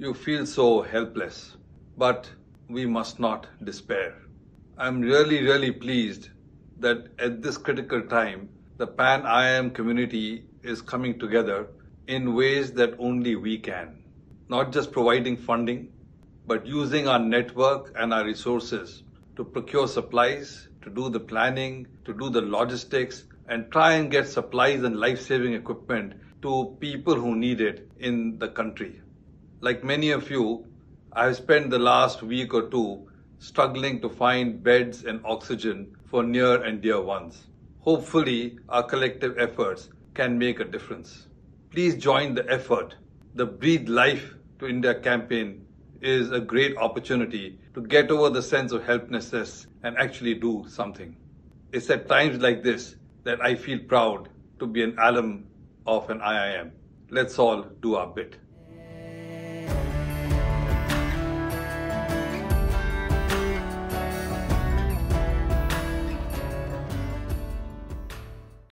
you feel so helpless. But we must not despair. I'm really, really pleased that at this critical time, the Pan IIM community is coming together in ways that only we can. Not just providing funding, but using our network and our resources to procure supplies, to do the planning, to do the logistics, and try and get supplies and life saving equipment to people who need it in the country. Like many of you, I have spent the last week or two struggling to find beds and oxygen for near and dear ones. Hopefully, our collective efforts can make a difference. Please join the effort. The Breathe Life Into India campaign is a great opportunity to get over the sense of helplessness and actually do something. It's at times like this that I feel proud to be an alum of an IIM. Let's all do our bit.